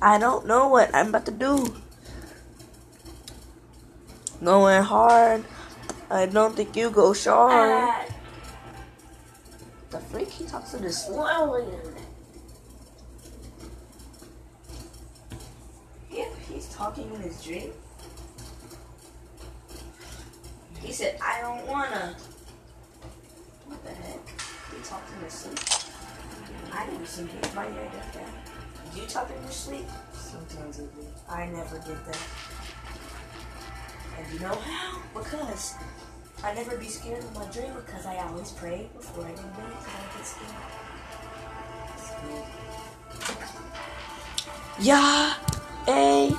I don't know what I'm about to do. Going hard. I don't think you go short. The freak he talks to this slowly. If he's talking in his dream. He said, I don't wanna. What the heck? He talks in his sleep. I never seen anybody like that. Did you talk in your sleep? Sometimes I do. I never did that. And you know how? Because I never be scared of my dream because I always pray before I go to bed so I get scared. Yeah, hey,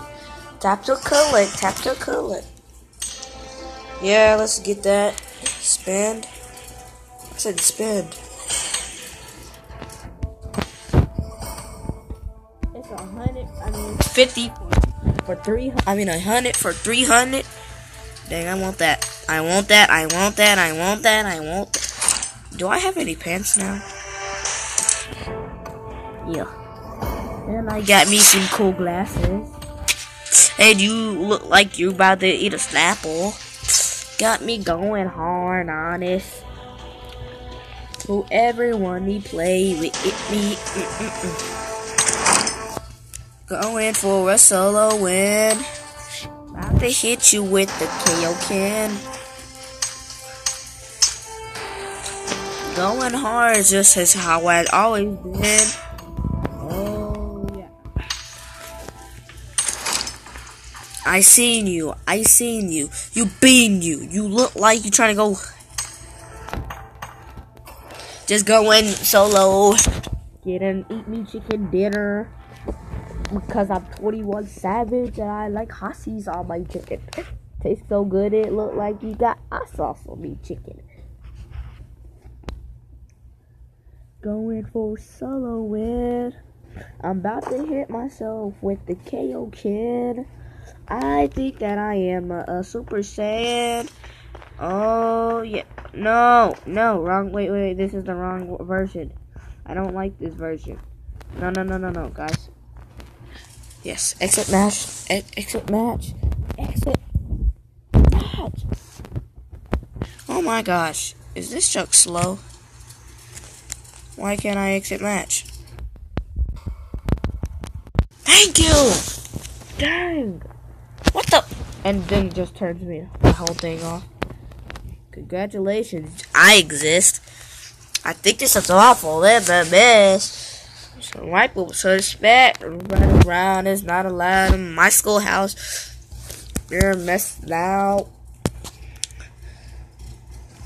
tap to collect, tap to collect. Yeah, let's get that. Spend. I said spend. 50 for three. I mean, a hundred for three hundred. Dang, I want that. I want that. I want that. I want that. I want. That. Do I have any pants now? Yeah. And I got me some cool glasses. And you look like you're about to eat a Snapple. Got me going hard, honest. Who everyone we play with, it me. Mm -mm -mm. Going for a solo win. About to hit you with the KO can. Going hard just as how I'd always been. Oh yeah. I seen you. I seen you. You been you. You look like you trying to go. Just going solo. Get an eat me chicken dinner. Because I'm 21 Savage and I like sauce on my chicken. Tastes so good it look like you got hot sauce on me chicken. Going for solo win. I'm about to hit myself with the KO kid. I think that I am a, a Super Saiyan. Oh yeah, no, no, wrong. Wait, wait, this is the wrong version. I don't like this version. No, no, no, no, no, guys. Yes, exit match, exit match, exit match. Oh my gosh, is this joke slow? Why can't I exit match? Thank you! Dang! What the? And then it just turns me the whole thing off. Congratulations, I exist. I think this is awful. They're the best. People suspect running around is not allowed in my schoolhouse. You're messed out.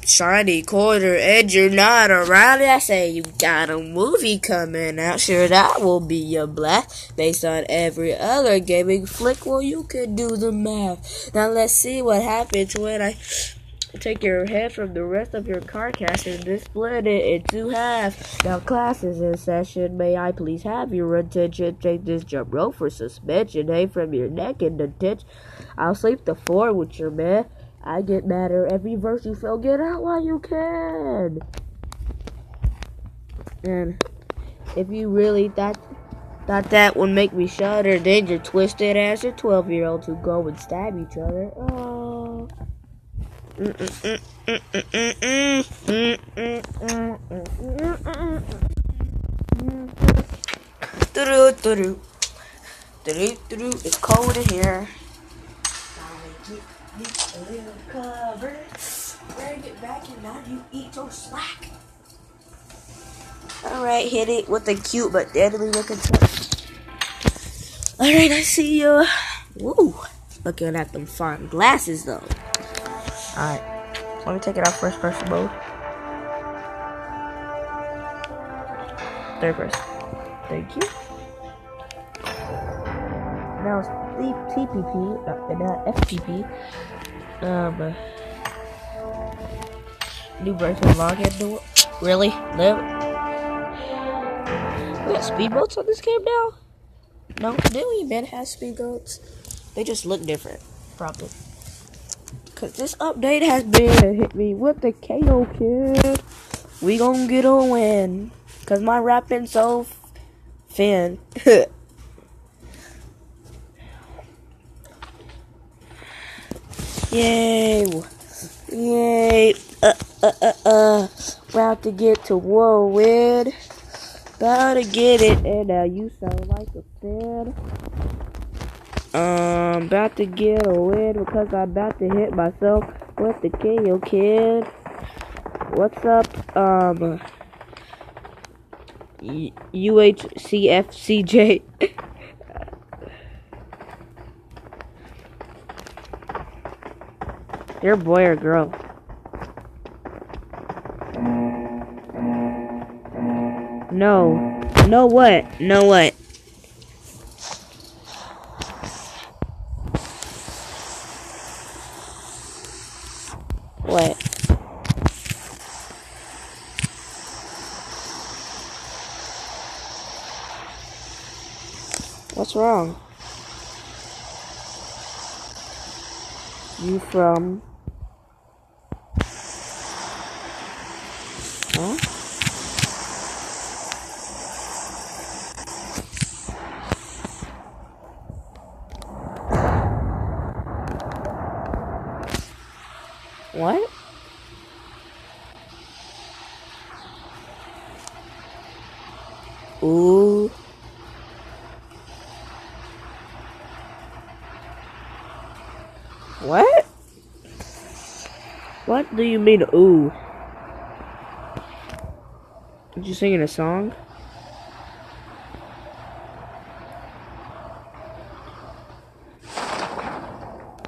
Shiny quarter edge, you're not around. I say you got a movie coming out. Sure, that will be a blast. Based on every other gaming flick, well, you can do the math. Now let's see what happens when I take your head from the rest of your carcass and then split it into half. Now class is in session. May I please have your attention? Take this jump rope for suspension. Hang from your neck in the ditch. I'll sleep the floor with your man. I get madder every verse you feel. Get out while you can. And if you really thought thought that would make me shudder, then you're twisted as your twelve year olds who go and stab each other. Oh. Do-do-do-do. Do-do-do-do. It's cold in here. Get it back and now you eat your slack. Alright, hit it with a cute but deadly looking touch. Alright, I see you. Woo. Looking at them fine glasses though. Alright. Let me take it out first person mode. Third person. Thank you. Now it's TPP, uh, and not FTP. Um, uh, new version login door. Really? Live? We got speed boats on this game now? No, didn't we even have speed boats? They just look different, probably. Cause this update has been hit me with the KO kid. We gonna get a win. Cause my rapping so fan. Yay! Yay! Uh, uh, uh, uh. About to get to whirlwind. About to get it, and now uh, you sound like a fan. Um, about to get a win because I'm about to hit myself with the KO kid. What's up, um, UHCFCJ? You're a boy or girl? No. No what? No? What? What's wrong? You from? Huh? What? Ooh. What? What do you mean, ooh? Did you singing a song?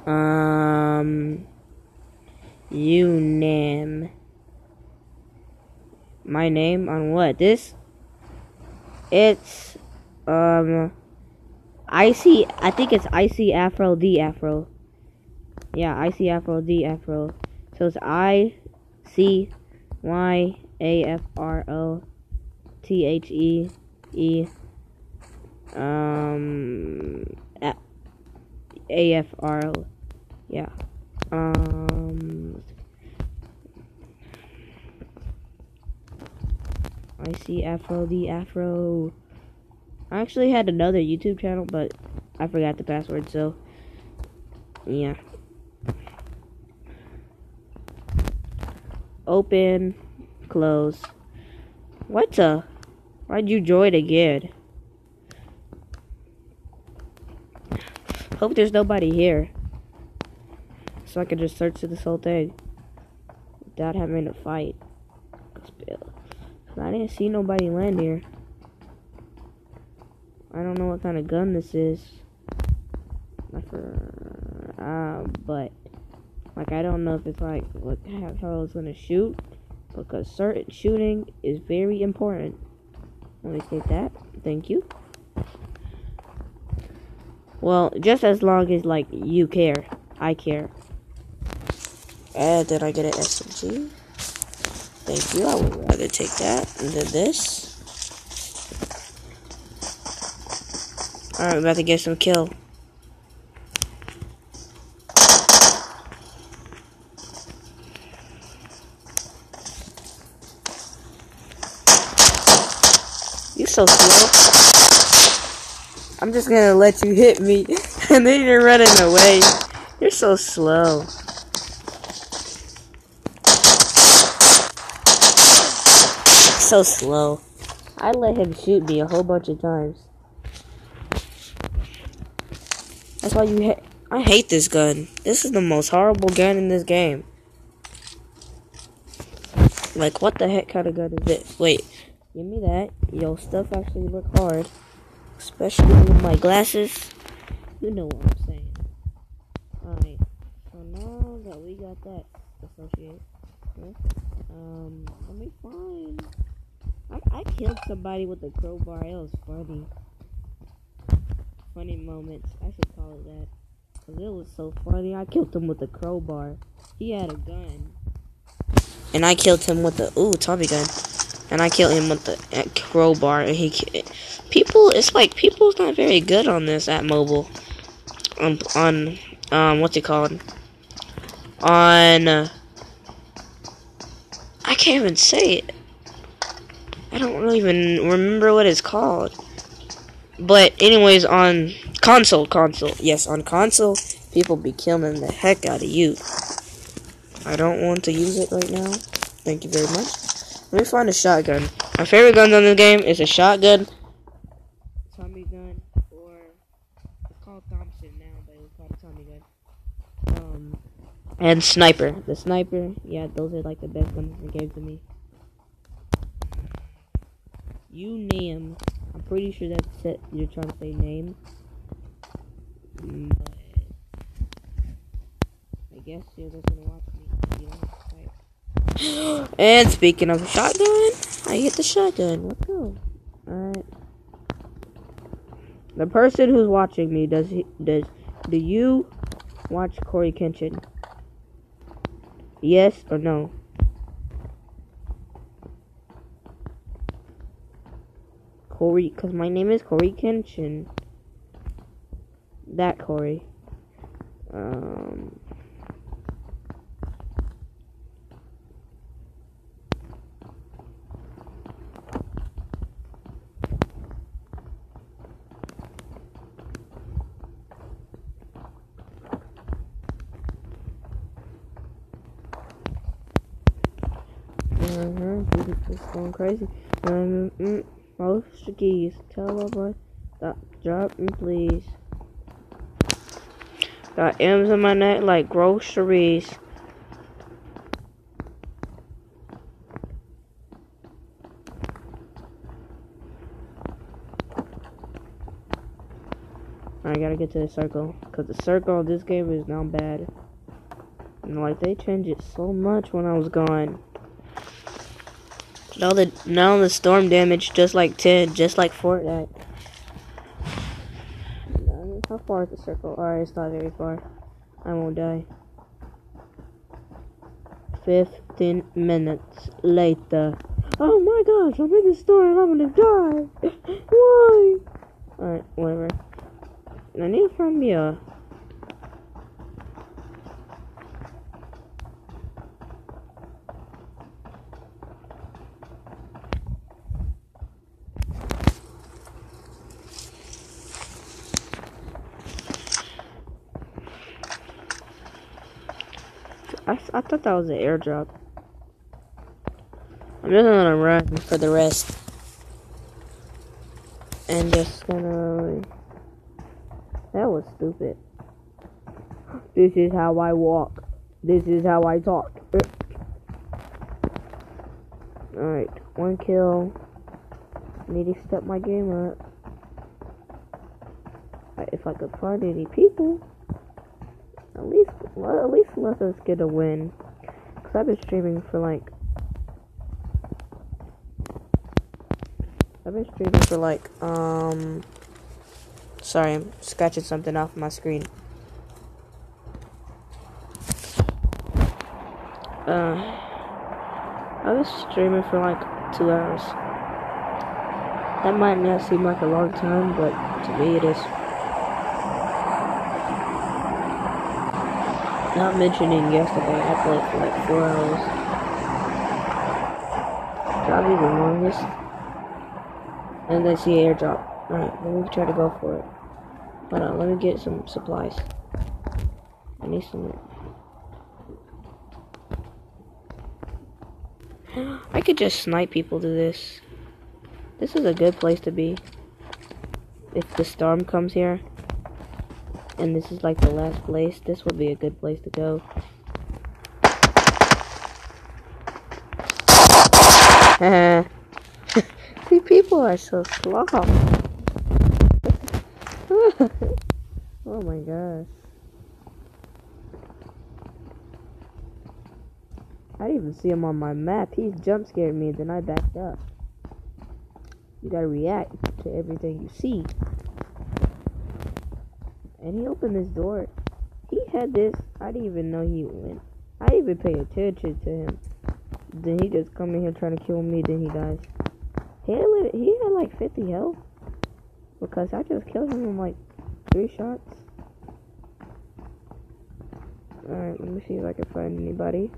Um, you name my name on what? This? It's um, icy. I think it's icy Afro D Afro. Yeah, icy Afro D Afro. So it's I C Y A F R O T H E E um A F R O yeah. Um I see Afro the Afro. I actually had another YouTube channel but I forgot the password so yeah open. Close. What the? Why'd you join again? Hope there's nobody here. So I can just search through this whole thing without having to fight. I didn't see nobody land here. I don't know what kind of gun this is. For, uh, but like I don't know if it's like what how I was gonna shoot because certain shooting is very important. Let me state that. Thank you. Well, just as long as like you care, I care. Uh, and then I get an SMG. Thank you. I would rather take that than this. Alright, I'm about to get some kill. You so slow. I'm just gonna let you hit me, and then you're running away. You're so slow. So slow. I let him shoot me a whole bunch of times. That's why you hate. I hate this gun. This is the most horrible gun in this game. Like, what the heck kind of gun is it? Wait. Give me that. Yo, stuff actually look hard. Especially with my glasses. You know what I'm saying. Alright. So now that we got that associated with, um, let me find. I, I killed somebody with a crowbar. It was funny. Funny moments. I should call it that. Cause it was so funny. I killed him with a crowbar. He had a gun. And I killed him with a, ooh, Tommy gun and I killed him with the crowbar. And he, people, it's like people's not very good on this at mobile. On on um, what's it called? On uh, I can't even say it. I don't really even remember what it's called. But anyways, on console, console, yes, on console, People be killing the heck out of you. I don't want to use it right now. Thank you very much. Let me find a shotgun. My favorite guns on the game is a shotgun, Tommy gun, or it's called Thompson now, but it was called a Tommy gun. Um, and sniper. The sniper, yeah, those are like the best guns they gave to me. You name. I'm pretty sure that's it. You're trying to say name. But I guess you're just gonna watch me. You don't have to and speaking of shotgun, I get the shotgun. Let's go. Alright. The person who's watching me, does he does do you watch Cory Kenshin? Yes or no? Cory, because my name is Cory Kenshin. That Cory. Um. Uh-huh, it's going crazy. Um, mm, most geese, tell a boy, stop, drop me please. Got M's in my neck like groceries. I gotta get to the circle. Because the circle of this game is now bad. And like, they changed it so much when I was gone. Now the now the storm damage just like 10, just like Fortnite. How far is the circle? Alright, it's not very far. I won't die. 15 minutes later. Oh my gosh, I'm in the store and I'm gonna die. Why? Alright, whatever. I need to find me a I, I thought that was an airdrop. I'm just gonna run for the rest. And just gonna... That was stupid. This is how I walk. This is how I talk. Alright, one kill. Need to step my game up. If I could find any people. Well, at least let us get a win. Cause I've been streaming for like, I've been streaming for like, um, sorry, I'm scratching something off my screen. Uh, I was streaming for like two hours. That might not seem like a long time, but to me it is. Not mentioning yesterday, I played for like four hours. Probably the longest. And then see airdrop. Alright, let me try to go for it. Hold on, let me get some supplies. I need some. I could just snipe people to this. This is a good place to be. If the storm comes here and this is like the last place, this would be a good place to go. See, people are so slow. oh my gosh. I didn't even see him on my map. He jump scared me, and then I backed up. You gotta react to everything you see. And he opened this door. He had this. I didn't even know he went. I didn't even pay attention to him. Then he just come in here trying to kill me. Then he dies. He had, he had like 50 health. Because I just killed him in like three shots. Alright, let me see if I can find anybody.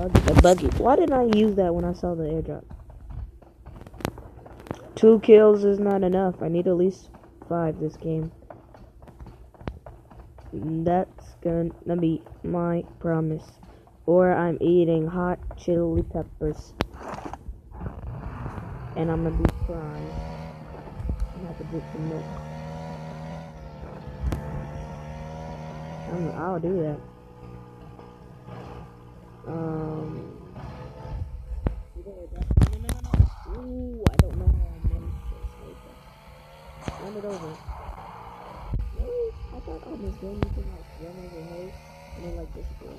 I a buggy. Why didn't I use that when I saw the airdrop? Two kills is not enough. I need at least five this game. That's gonna be my promise. Or I'm eating hot chili peppers. And I'm gonna be crying. I have to drink some milk. I'm, I'll do that. Um. Ooh, I don't know how I managed to that. Run it over. No, I thought this game you can like run over hay and then like disappear.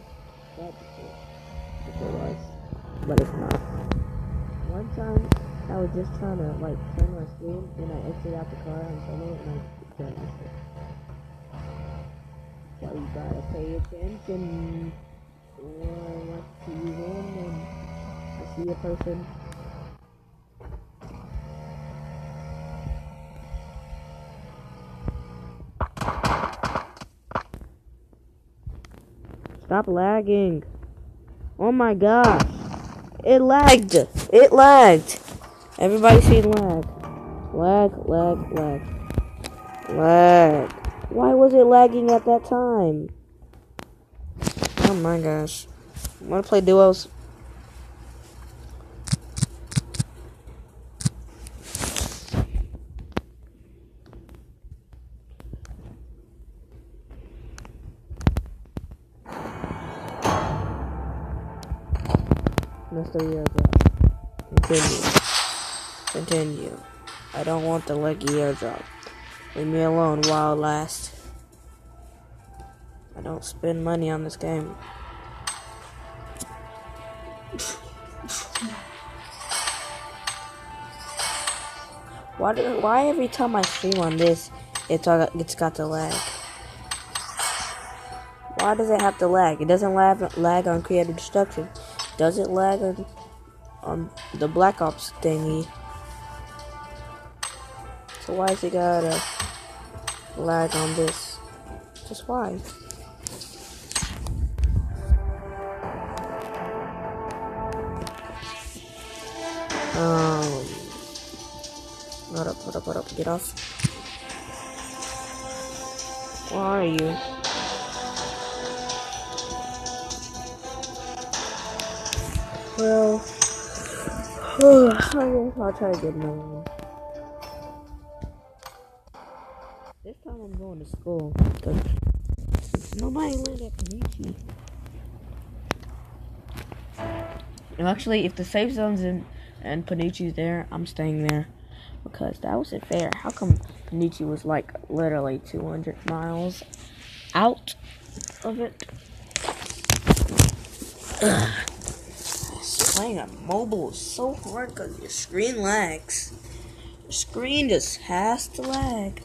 That's cool. If it was. But it's not. One time I was just trying to like turn my screen and I exited out the car on solo and I done this. So you gotta pay attention. In and um, I see a person. Stop lagging. Oh my gosh. It lagged. It lagged. Everybody see lag. Lag, lag, lag. Lag. Why was it lagging at that time? Oh my gosh. Wanna play duos? Mr. Airdrop. Continue. Continue. I don't want the leggy airdrop. Leave me alone while it. I don't spend money on this game. Why, do, why every time I stream on this, it's, it's got the lag? Why does it have to lag? It doesn't lag, lag on Creative Destruction. Does it lag on, on the Black Ops thingy? So why is it gotta lag on this? Just why? Um, hold up, hold up, hold up, get off. Where are you? Well, I guess I'll try to get another one. This time I'm going to school. Cause nobody landed at Panichi. Actually, if the safe zone's in and Panichi's there, I'm staying there. Because that wasn't fair. How come Panichi was like literally 200 miles out of it? Ugh. Playing on mobile is so hard because your screen lags. Your screen just has to lag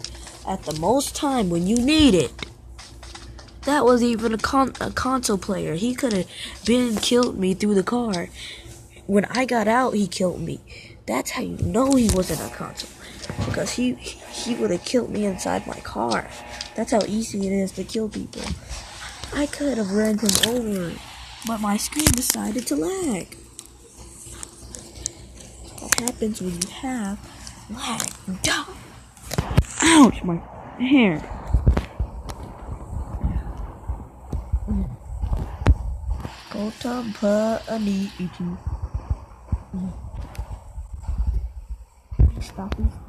at the most time when you need it. That was even a, con- a console player. He could have been killed me through the car. When I got out, he killed me. That's how you know he wasn't a console. Because he he would have killed me inside my car. That's how easy it is to kill people. I could have ran him over, but my screen decided to lag. What happens when you have lag? Duh. Ouch, my hair. Go to Panichi. Stop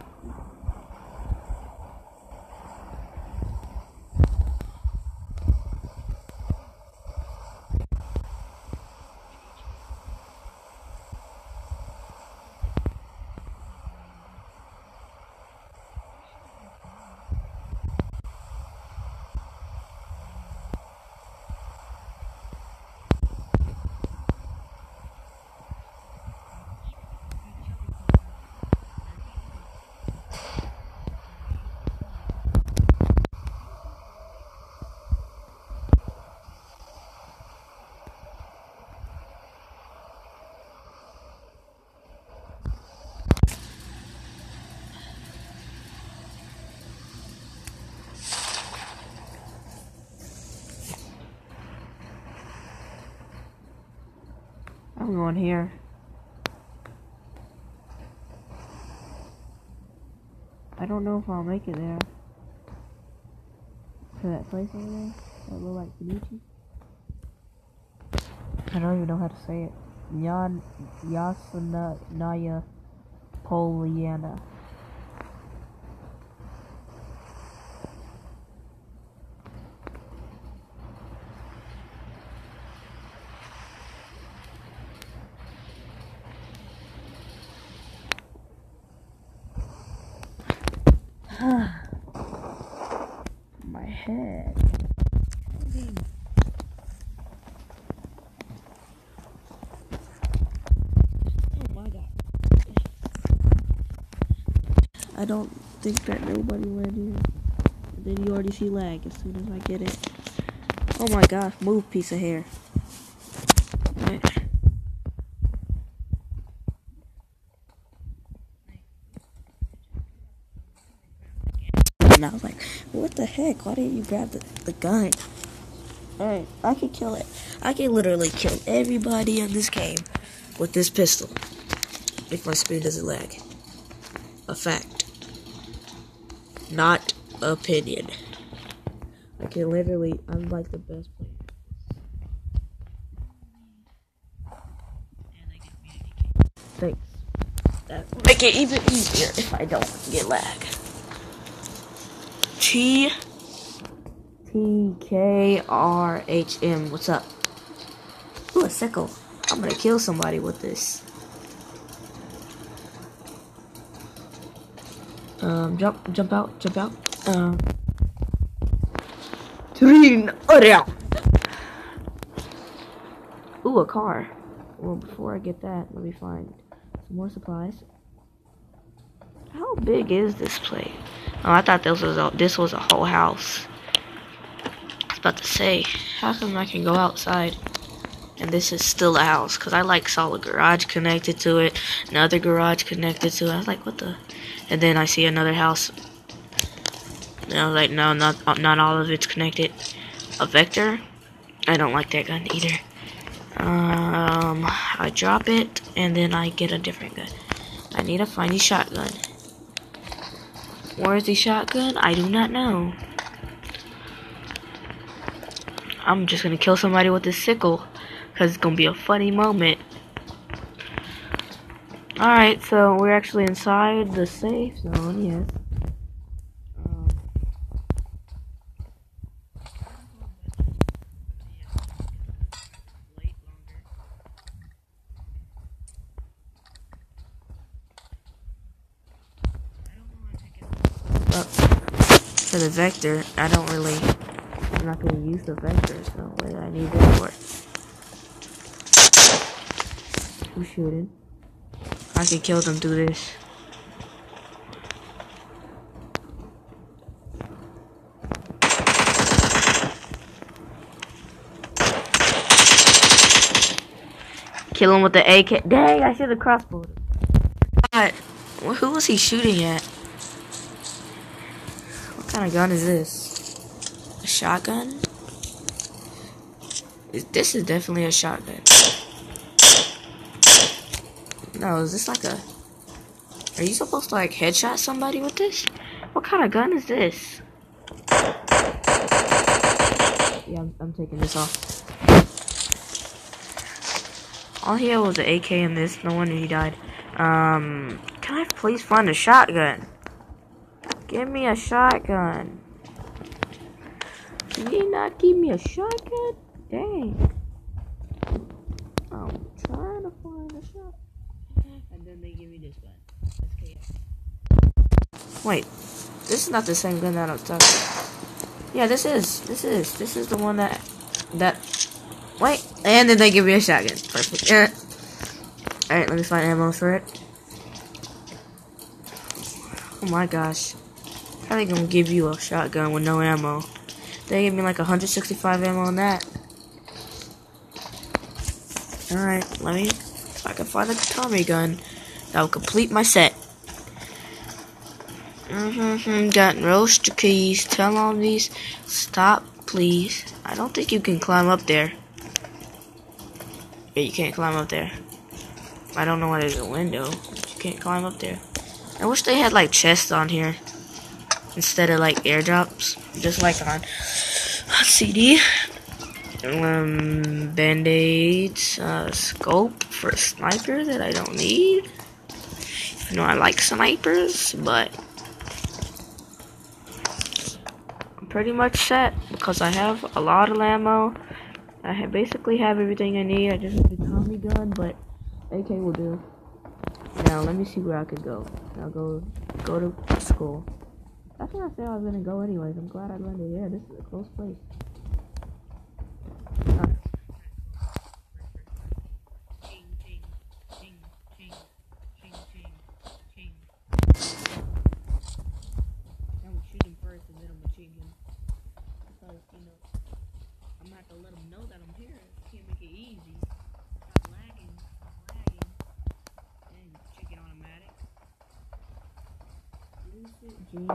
I'm going here. I don't know if I'll make it there. To that place over there? That look like Kenichi? I don't even know how to say it. Yan Yasunaya Poliana. My head. Oh my god. I don't think that nobody landed here. Then you already see lag as soon as I get it. Oh my gosh, move piece of hair. And I was like, what the heck? Why didn't you grab the, the gun? Alright, I can kill it. I can literally kill everybody in this game with this pistol. If my screen doesn't lag. A fact. Not opinion. I can literally, I'm like the best player. Thanks. That will make it even easier if I don't get lag. T T K R H M. What's up? Ooh, a sickle. I'm gonna kill somebody with this. Um, jump, jump out, jump out. Um, Trin, Ooh, a car. Well, before I get that, let me find some more supplies. How big is this place? Oh, I thought this was a, this was a whole house. I was about to say, how come I can go outside and this is still a house? Cause I like saw a garage connected to it, another garage connected to it. I was like, what the? And then I see another house. And I was like, no, not not all of it's connected. A vector? I don't like that gun either. Um, I drop it and then I get a different gun. I need to find a shotgun. Where is the shotgun? I do not know. I'm just gonna kill somebody with this sickle because it's gonna be a funny moment. Alright, so we're actually inside the safe zone, yes. Uh, for the vector, I don't really, I'm not going to use the vector, so do I need this for? I can kill them through this. Kill him with the AK. Dang, I should have crossbowed him. Who was he shooting at? What kind of gun is this? A shotgun? This is definitely a shotgun. No, is this like a... Are you supposed to like headshot somebody with this? What kind of gun is this? Yeah, I'm, I'm taking this off. All he had was an AK in this. No wonder he died. Um, can I please find a shotgun? Give me a shotgun. Did you not give me a shotgun? Dang. I'm trying to find a shot. Then they give me this gun. Wait, this is not the same gun that I'm talking about. Yeah, this is. This is. This is the one that. That. Wait, and then they give me a shotgun. Perfect. Alright, let me find ammo for it. Oh my gosh. How they gonna give you a shotgun with no ammo? They gave me like 165 ammo on that. Alright, let me, if I can find a Tommy gun, that will complete my set. Mm-hmm, got roaster keys, tell all these, stop please. I don't think you can climb up there. Yeah, you can't climb up there. I don't know why there's a window. You can't climb up there. I wish they had like chests on here instead of like airdrops, just like on CD. Um, band-aids, uh, scope for a sniper that I don't need. You know I like snipers, but I'm pretty much set because I have a lot of ammo. I have basically have everything I need. I just need a Tommy gun, but AK will do. Now let me see where I could go. I'll go go to school. That's where I said I was gonna go anyways. I'm glad I landed here. This is a close place. Dream.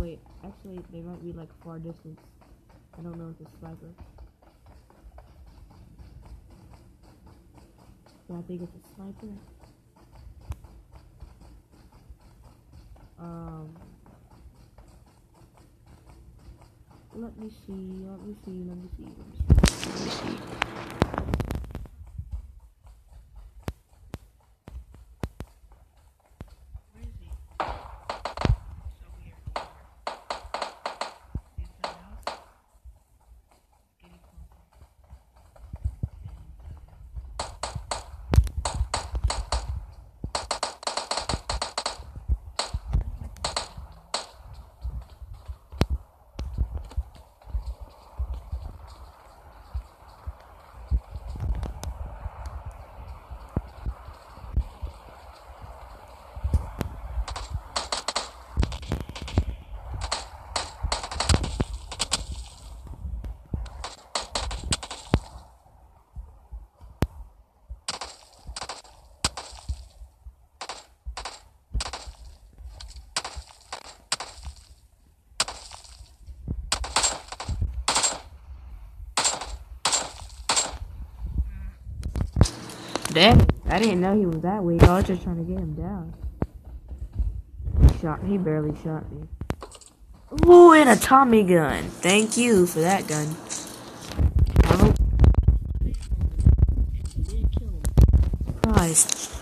Wait, actually, they might be like far distance. I don't know if it's sniper. Yeah, I think it's a sniper. Um. Let me see. Let me see. Let me see. Let me see. Let me see. Dang, I didn't know he was that weak. I was just trying to get him down. He shot. He barely shot me. Ooh, and a Tommy gun. Thank you for that gun. Surprised.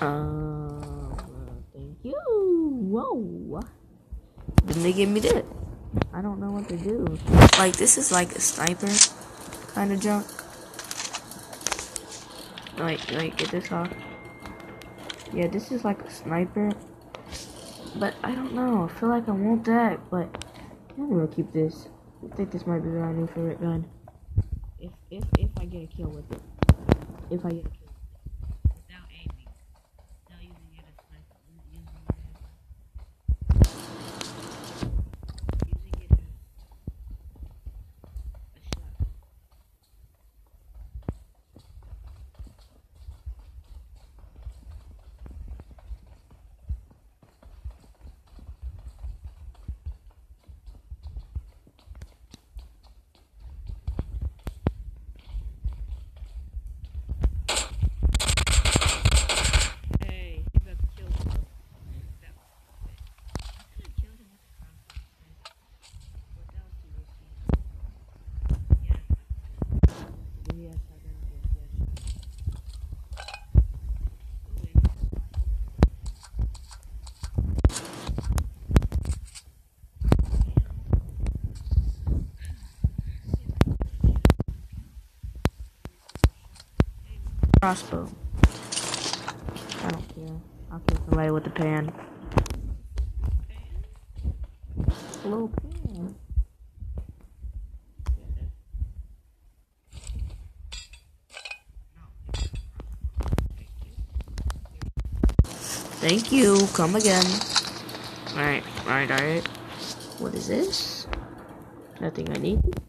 Uh, thank you. Whoa. Then they give me that. I don't know what to do. Like, this is like a sniper kind of junk. Like, like, get this off. Yeah, this is like a sniper. But I don't know. I feel like I want that, but I'm gonna keep this. I think this might be my new favorite gun. If if if I get a kill with it. If I get a kill. Crossbow. I don't care. I'll kill somebody with the pan. Slow pan. Thank you. Come again. Alright, alright, alright. What is this? Nothing I need.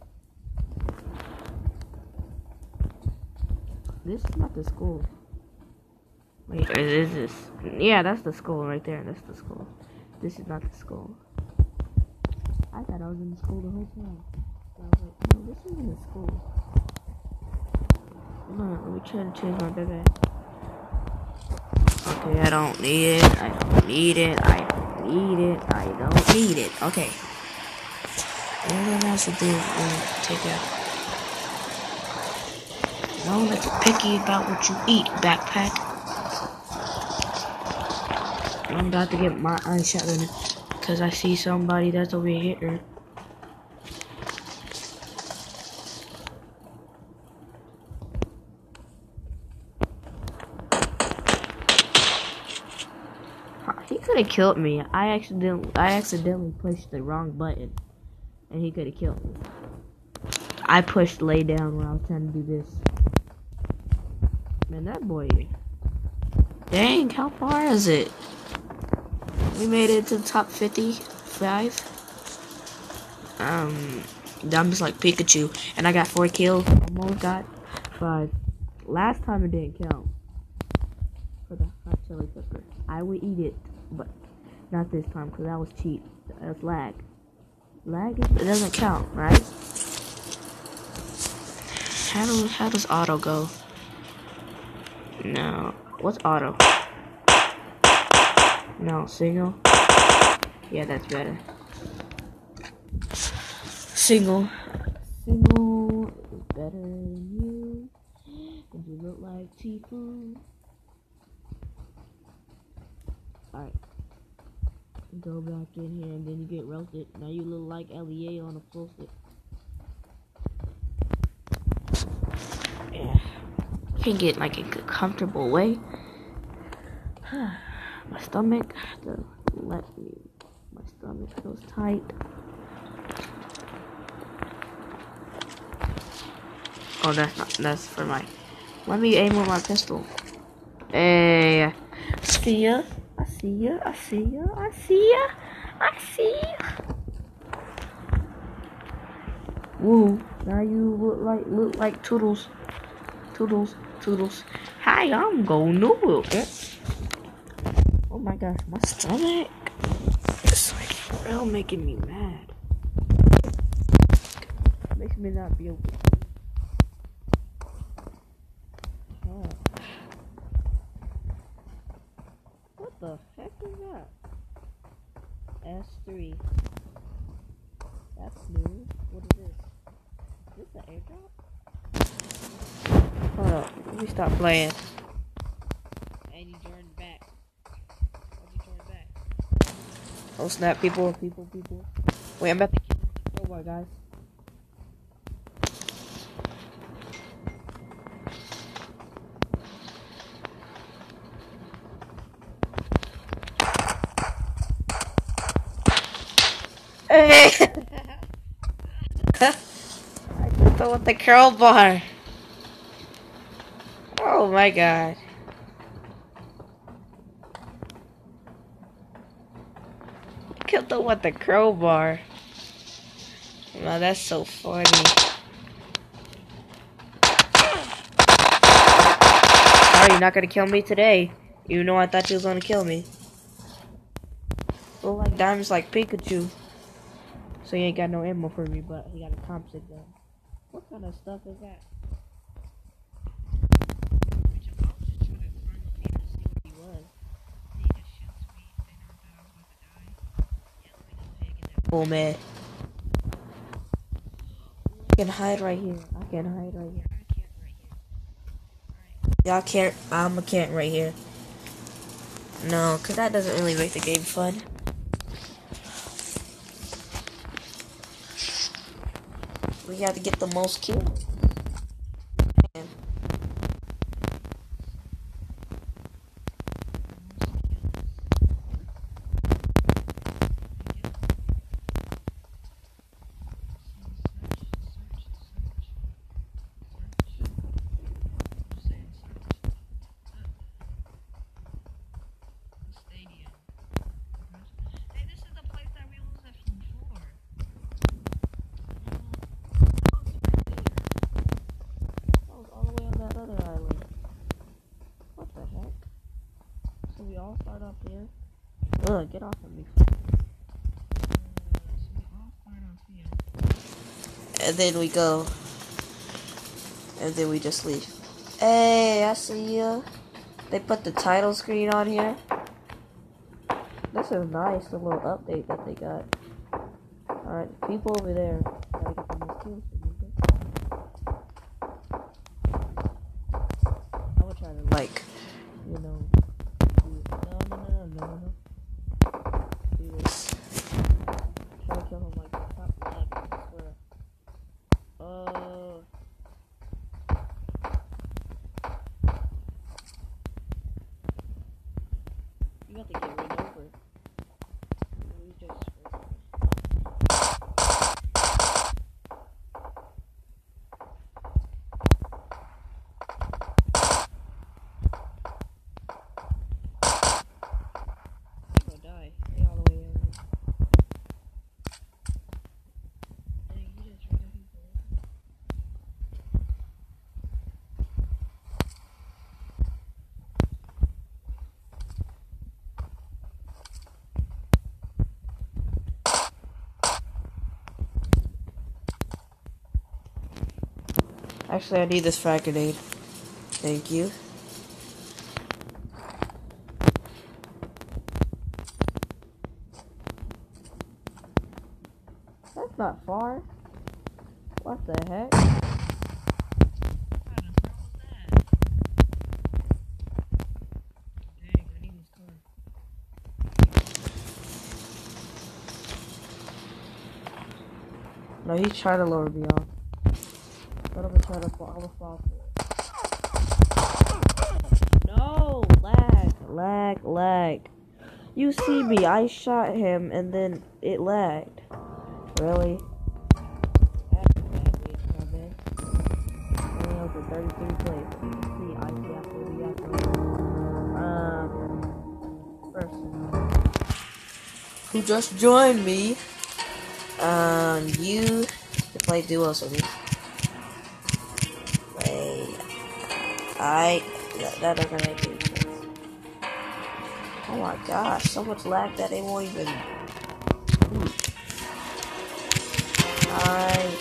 This is not the school. Wait, is this? Yeah, that's the school right there. That's the school. This is not the school. I thought I was in the school the whole time. No, this is in school. on, let me try to change my backpack. Okay, I don't need it. I don't need it. I don't need it. I don't need it. Okay. What else to do? Take out. Let you picky about what you eat, backpack. I'm about to get my eye shot in because I see somebody that's over here. He could have killed me. I accidentally I accidentally pushed the wrong button, and he could have killed me. I pushed lay down when I was trying to do this. Man, that boy. Dang, how far is it? We made it to the top 55. Um, I'm just like Pikachu, and I got four kills. Almost got five. Last time it didn't count for the hot chili pepper. I would eat it, but not this time because that was cheap. That's lag. Lag it doesn't count, right? How do how does auto go? No. What's auto? No, single. Yeah, that's better. Single. Single is better than you. And you look like Tifu. Alright. Go back in here and then you get roasted. Now you look like LEA on a full stick. Yeah can get like a comfortable way. my stomach to let me. My stomach feels tight. Oh, that's not. That's for my. Let me aim with my pistol. Hey, see ya. I see ya. I see ya. I see ya. I see ya. Woo! Now you look like look like Toodles. Toodles. Toodles. Hi, I'm going to Oh my gosh, my stomach is like real making me mad. Makes me not be able to. What the heck is that? S3. That's new. What is this? Is this an airdrop? Hold up. Let me stop playing. And you turned back. You turn back? Oh snap, people, people, people. Wait, I'm about to kill the crowbar, guys. Hey! I just thought with the crowbar. Oh my god. Killed them with the crowbar. Wow, that's so funny. Oh, you're not gonna kill me today. You know I thought you was gonna kill me. Look like diamonds like Pikachu. So he ain't got no ammo for me, but he got a Thompson gun. What kind of stuff is that? Oh man. I can hide right here. I can hide right here. Y'all can't. I'm a can't right here. No, because that doesn't really make the game fun. We got to get the most kills. Ugh, get off of me. and then we go, and then we just leave. Hey, I see ya. They put the title screen on here. This is nice, the little update that they got. Alright, people over there. Gotta get them these too. I would try to like, you know, do, no, no, no, no, no, no. Do this. Try to kill him like the top left, I swear. Uh. You got to get rid over. We just. You're gonna die. Stay all the way over. Dang, you just ran over. Actually, I need this frag grenade. Thank you. That's not far. What the heck? No, he's trying to lower me off. But I'm gonna try to fall. I'm gonna fall for it. No! Lag, lag, lag. You see me, I shot him and then it lagged. Really? That's a bad way to come in. Only over 33 plays. See I see after the after. Um, person who just joined me. Um, you to play duos with me. I that, that doesn't make any sense. Oh my gosh, so much lag that they won't even. I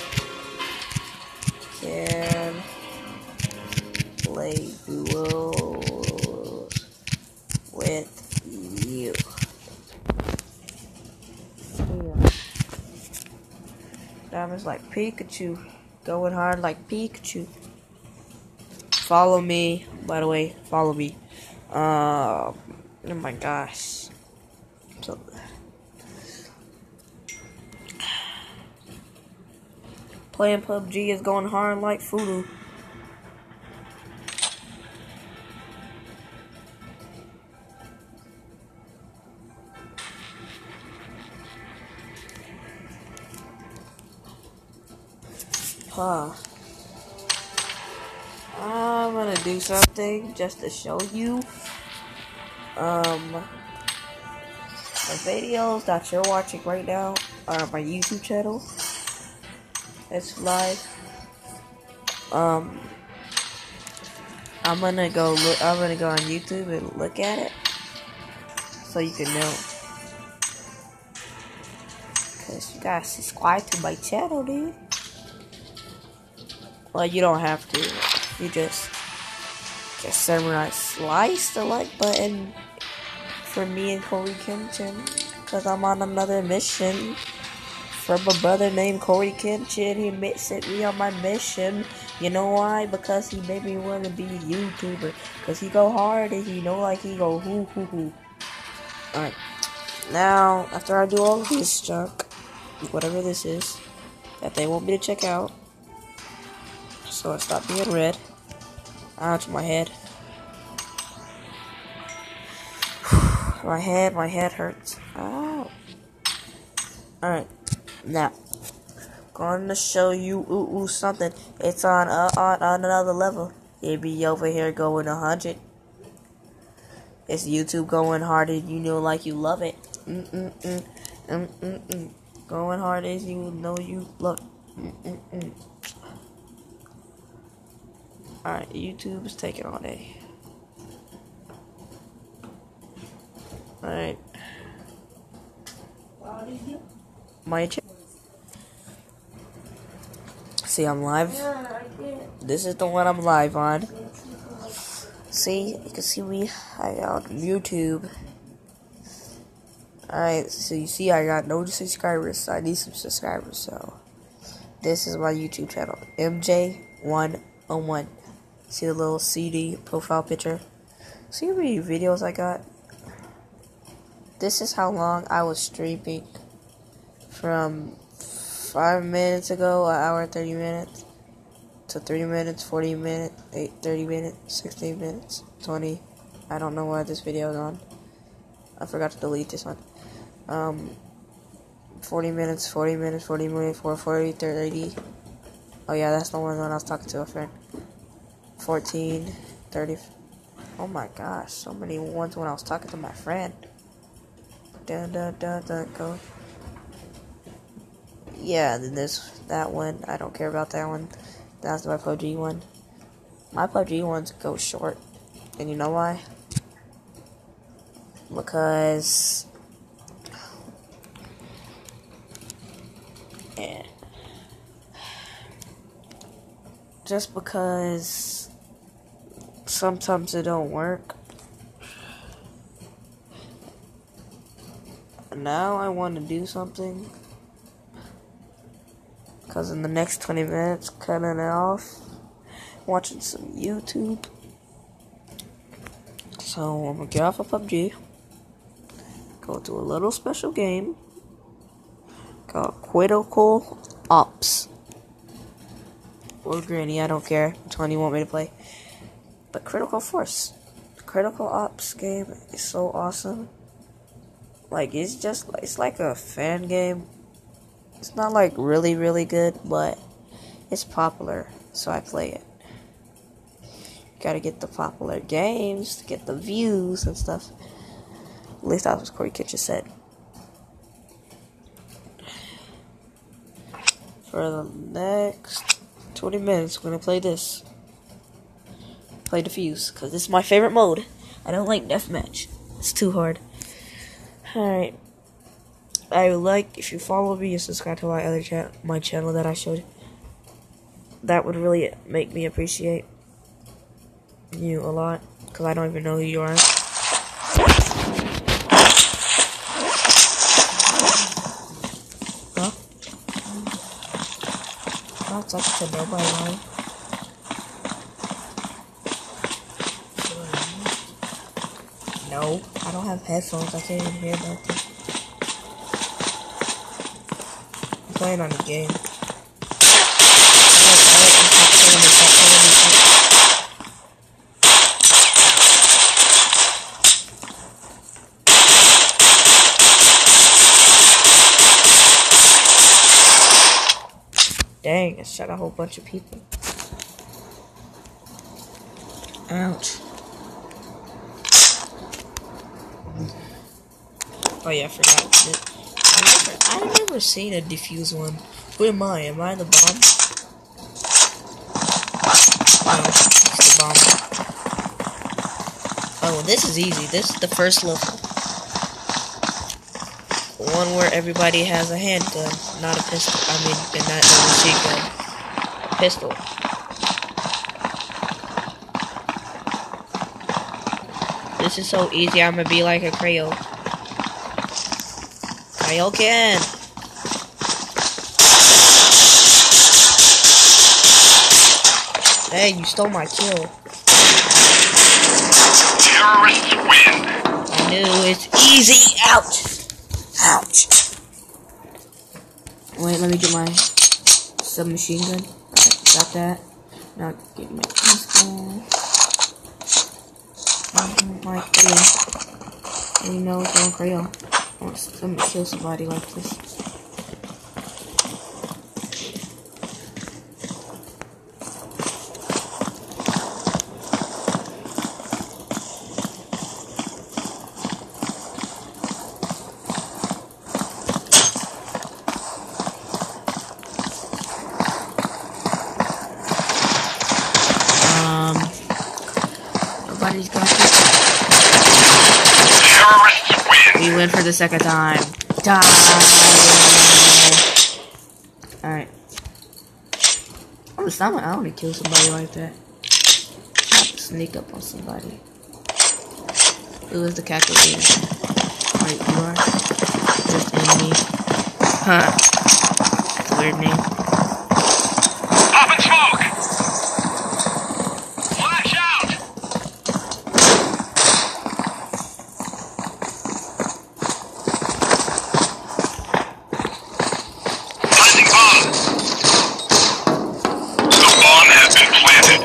can play duos with you. Yeah. Diamond's like Pikachu, going hard like Pikachu. Follow me, by the way, follow me. Uh, oh my gosh. So, playing PUBG is going hard like Fudu. Huh. I'm gonna do something just to show you. Um, the videos that you're watching right now are on my YouTube channel. It's live. Um, I'm gonna go look. I'm gonna go on YouTube and look at it, so you can know. Cause you gotta subscribe to my channel, dude. Well, you don't have to. You just just samurai slice the like button for me and Cory Kenshin. Cause I'm on another mission from a brother named Cory Kenshin. He sent me on my mission. You know why? Because he made me want to be a YouTuber. Cause he go hard and he know like he go hoo hoo hoo. Alright. Now, after I do all of this junk, whatever this is, that they want me to check out, so I stop being red. Ouch, my head. my head, my head hurts. Ow. Alright, now, to show you ooh, ooh something. It's on, uh, on, on another level. It be over here going a hundred. It's YouTube going hard and you know like you love it. Mm mm mm mm mm mm. Going hard as you know you love. Mm mm mm. Alright, YouTube is taking all day. Alright. My ch- See, I'm live. This is the one I'm live on. See, you can see me. I on YouTube. Alright, so you see, I got no subscribers. So I need some subscribers. So this is my YouTube channel, MJ101. See the little CD profile picture. See how many videos I got. This is how long I was streaming from five minutes ago, an hour 30 minutes, to 3 minutes, 40 minutes, 8, 30 minutes, 16 minutes, 20. I don't know why this video is on. I forgot to delete this one. Um, 40 minutes, 40 minutes, 40 minutes, 40, 30. Oh yeah, that's the one when I was talking to a friend. 14, 30. Oh my gosh, so many ones when I was talking to my friend. Dun dun dun dun go yeah, then there's that one. I don't care about that one. That's my PUBG one. My PUBG ones go short. And you know why? Because. Yeah. Just because sometimes it don't work. Now I want to do something because in the next 20 minutes, cutting it off, watching some YouTube. So I'm gonna get off of PUBG, go to a little special game called Critical Ops. Or Granny, I don't care which one you want me to play. But Critical Force, Critical Ops game is so awesome. Like it's just it's like a fan game it's not like really, really good, but it's popular, so I play it. Gotta get the popular games to get the views and stuff. At least that's what Cory Kenshin said. For the next 20 minutes, we're gonna play this. Play Defuse, because this is my favorite mode. I don't like deathmatch. It's too hard. Alright. I would like if you follow me and subscribe to my other channel, my channel that I showed. That would really make me appreciate you a lot because I don't even know who you are. Huh? Not talking to nobody, right? No, I don't have headphones. I can't even hear nothing. playing on the game. Dang, I shot a whole bunch of people. Ouch. Oh yeah, I forgot. I never, I never seen a defuse one. Who am I? Am I the bomb? Oh, it's the bomb. Oh, this is easy. This is the first level. One where everybody has a handgun, not a pistol. I mean, not a machine gun. A pistol. This is so easy, I'm gonna be like a Creole. Kaioken! Hey, you stole my kill. Terrorists win. I knew it's easy. Ouch. Ouch. Wait, let me get my submachine gun. Alright, got that. Now get my pistol. My Creole. You know, going Creole. I want to kill somebody like this. Um, nobody's got this. Terrorists win. We win for the second time. Die. Alright. I'm, I want to kill somebody like that. I sneak up on somebody. Who is the calculator? Wait, you are? Just enemy. Huh. Weird name. Popping smoke! Flash out! Planting bomb! The bomb has been planted.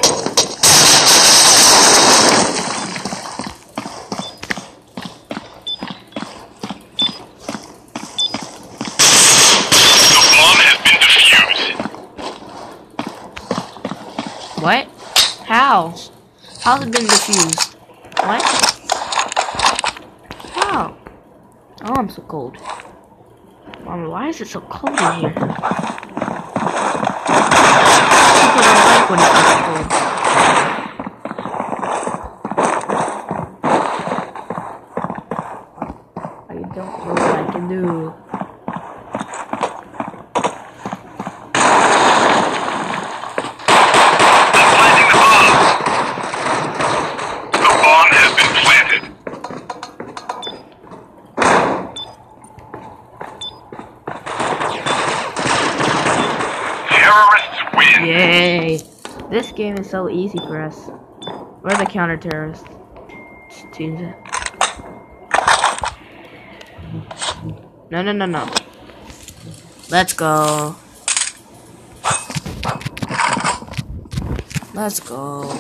The bomb has been defused. What? How? How's it been diffused? What? How? Oh, I'm so cold. Mom, why is it so cold in here? People don't like when it gets cold. I don't know what I can do. Planting the bomb. The bomb has been planted. Terrorists win. Yay! This game so easy for us. We're the counter terrorists. Choose it. No, no, no, no. Let's go. Let's go.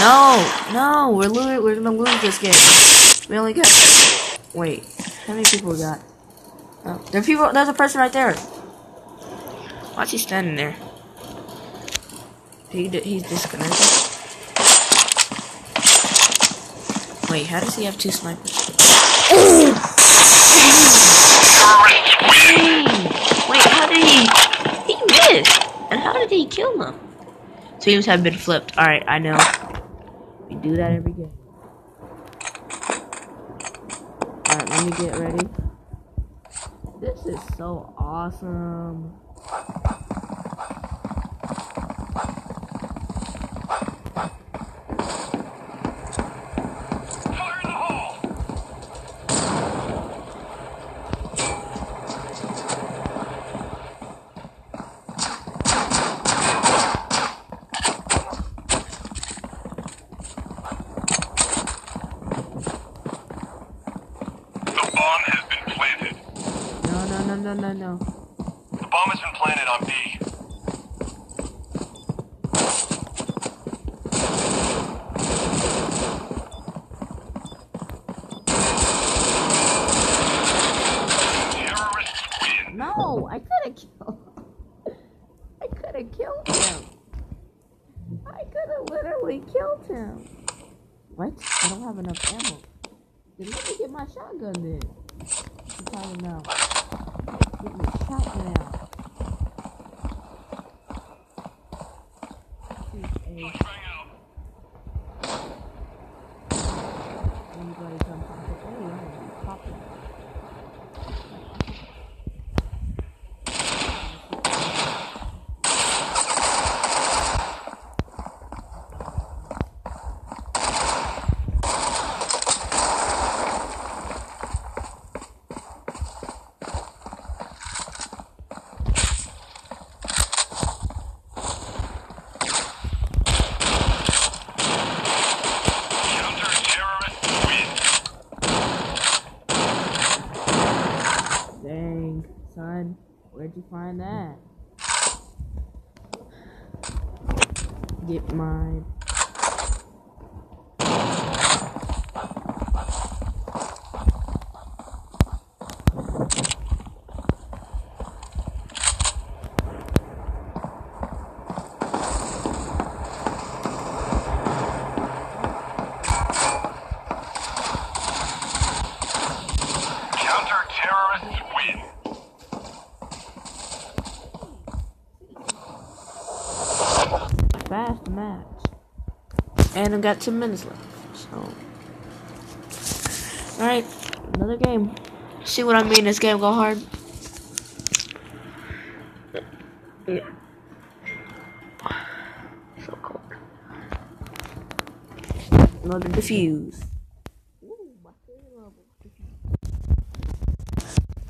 No, no. We're lo- we're gonna lose this game. We only got. Wait, how many people we got? Oh, people. There's a person right there. Why's he standing there? He he's disconnected. Wait, how does he have two snipers? Wait, how did he? He missed. And how did he kill them? Teams have been flipped. All right, I know. We do that every game. All right, let me get ready. This is so awesome. Fire in the hole. The bomb has been planted. No, no, no, no, no, no. The bomb has been planted on B. Terrorists win. No, I could have killed. I could have killed him. I could have literally killed him. What? I don't have enough ammo. Then let me get my shotgun then. What you talking about? Get me a shotgun out. Here's a- Bang out. Anybody come pop it? Oh, yeah, pop it. Counter-terrorists win. Dang, son, where'd you find that? Get mine. Counter-terrorists win. Fast match. I've got 10 minutes left. So. Alright, another game. See what I mean? This game go hard. Yeah. So cold. Another defuse.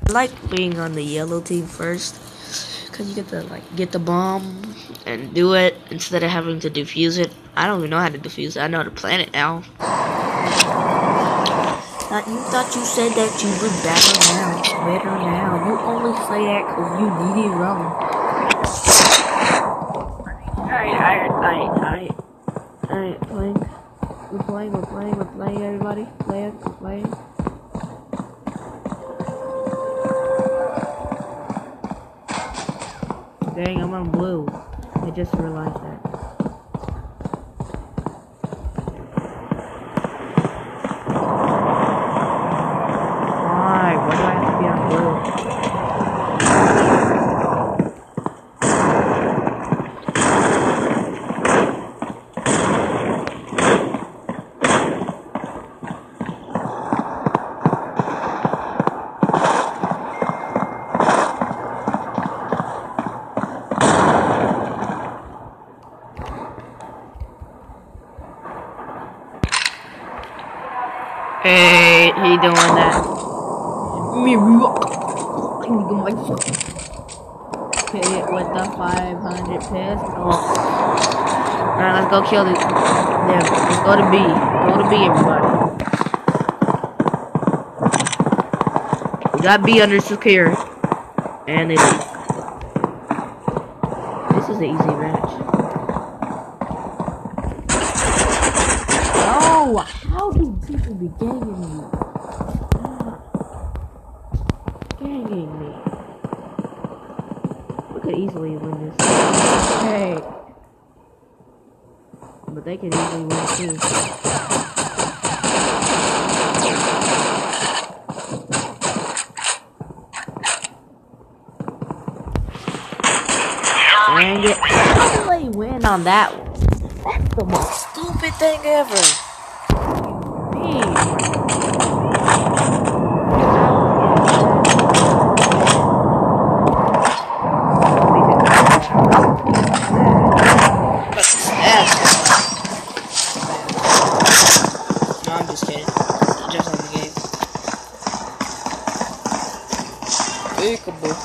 I like being on the yellow team first, cause you get to like get the bomb and do it instead of having to defuse it. I don't even know how to defuse it. I know how to plan it now. Thought you thought you said that you were better now, better now. You only say that cause you need it wrong. Alright, alright, alright, alright. Alright, playing. We're playing, we're playing, we're playing, everybody. Playing, we're playing. Dang, I'm on blue. I just realized that. Why? Why do I have to be on blue? Hey, he doing that. Me Hit it with the 500 pistol. Alright, let's go kill this. Them. Let's go to B. Go to B, everybody. We got B under secure. And they. This is an easy match. Oh, how do people be ganging me? Ganging me. We could easily win this. Hey. But they could easily win too. And get how do they win on that one? That's the most stupid thing ever. Man. No, I'm just kidding. Just on the game. Peekaboo.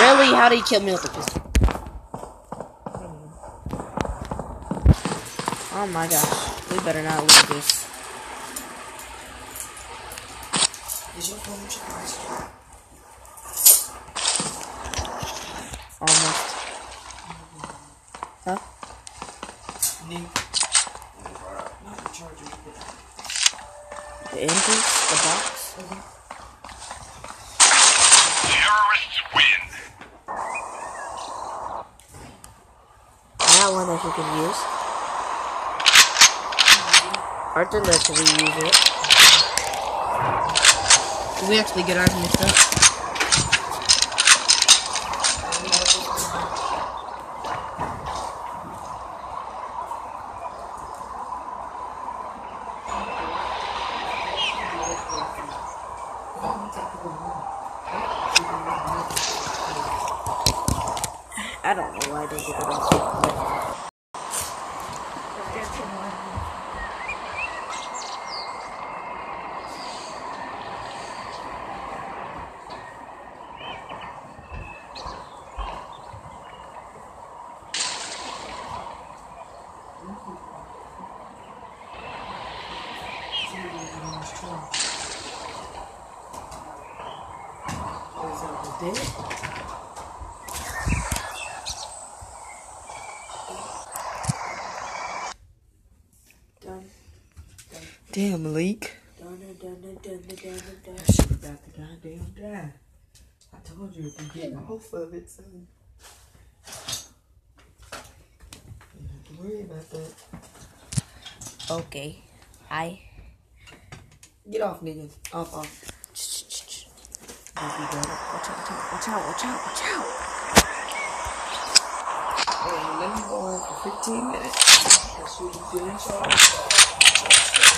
Really? How did he kill me with a pistol? Oh my gosh. We better not lose this. Almost. Huh? The engines? The box? Terrorists win. Got one that you can use. Arthur lets me use it. Did we actually get ours mixed up? Damn, dun. That shit about to goddamn die. I told you if you get off of it, son. You don't have to worry about that. Okay. I. Get off, nigga. Off, off. Don't be bad. Watch out, watch out, watch out, watch out. Hey, let me go in for 15 minutes. That's what you finish off.